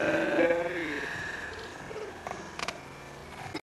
Uh...